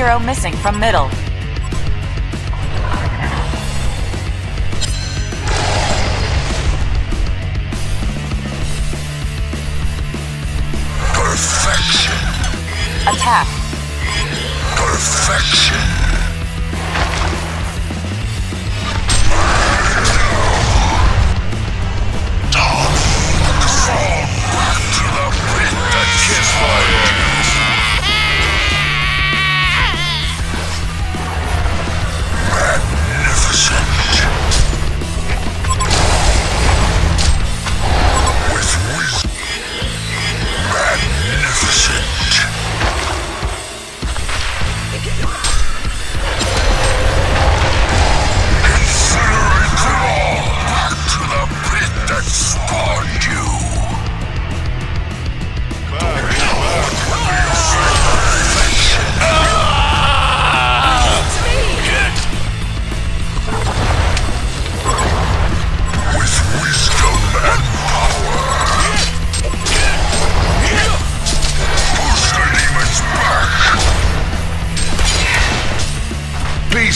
hero missing from middle. Perfection. Attack. Perfection.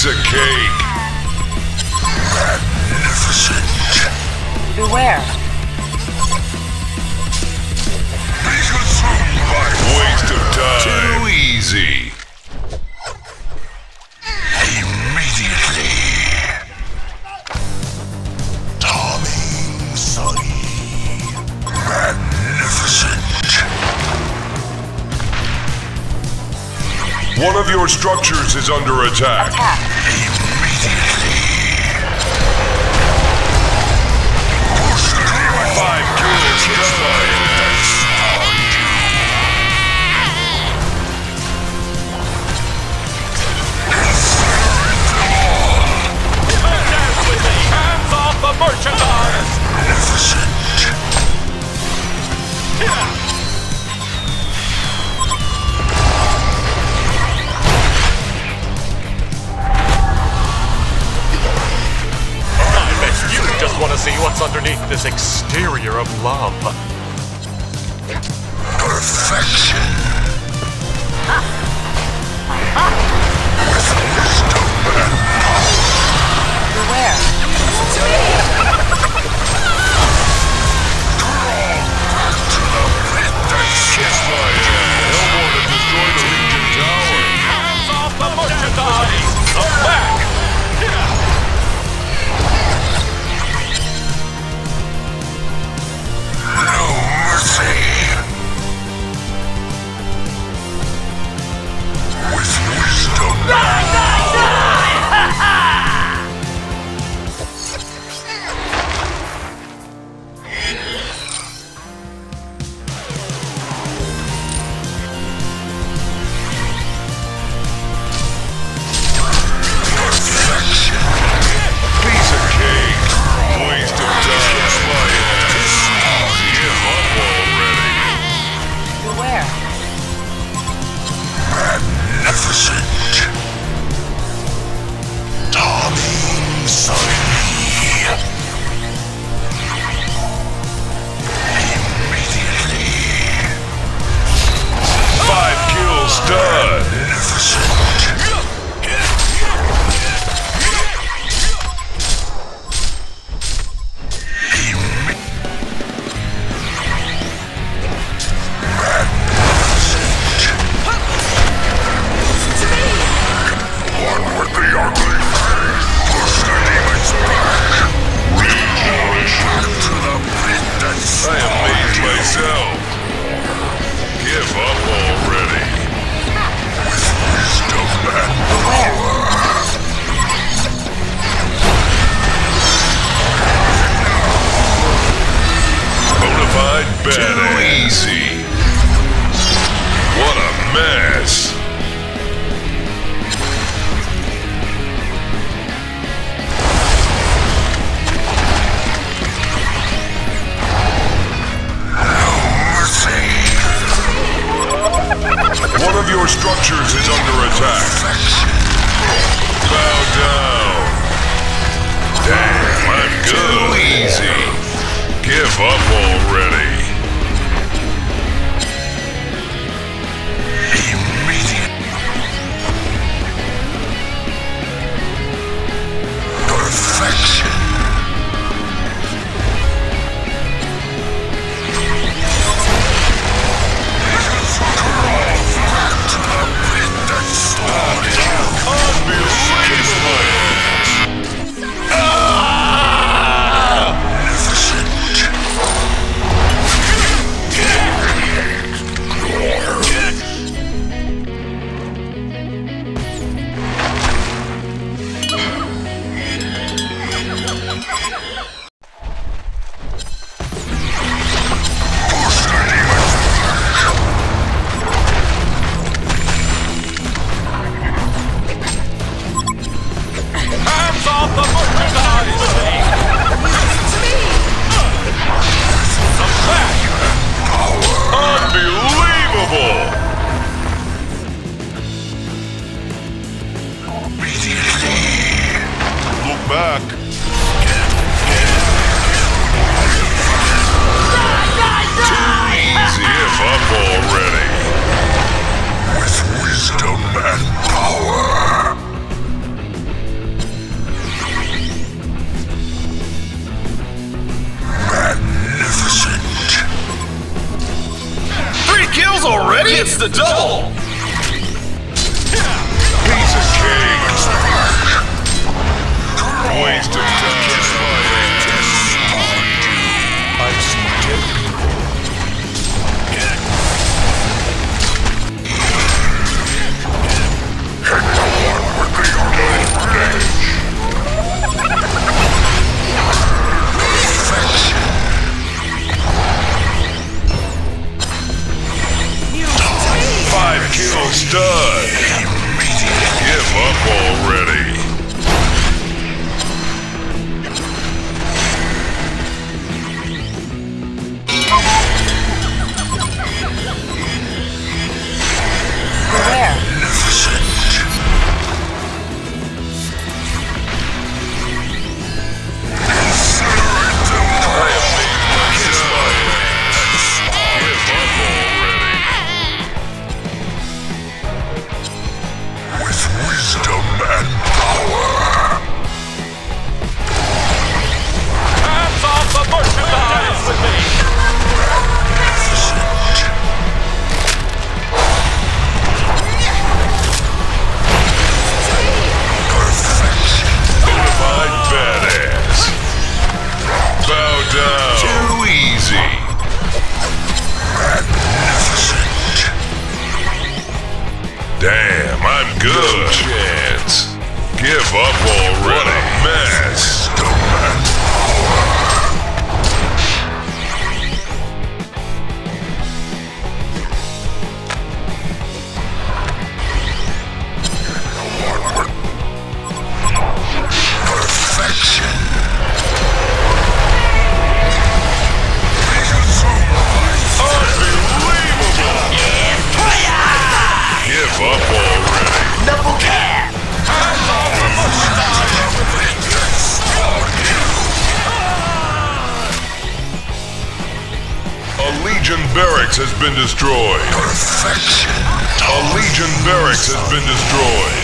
piece of cake. Magnificent. Beware. One of your structures is under attack. attack. Immediately. Five kills destroyed. underneath this exterior of love. back. Easy if already. With wisdom and power. Magnificent. Three kills already? It's the double! wasted barracks has been destroyed. Perfection. A Legion barracks has been destroyed.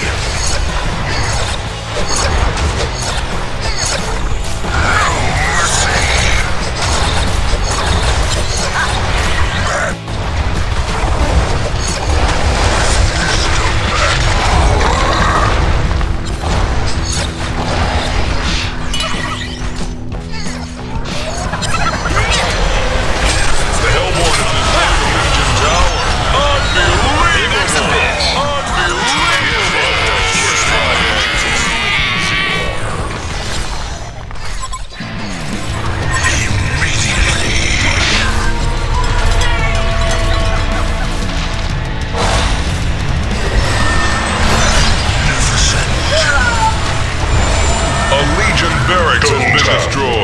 Destroy.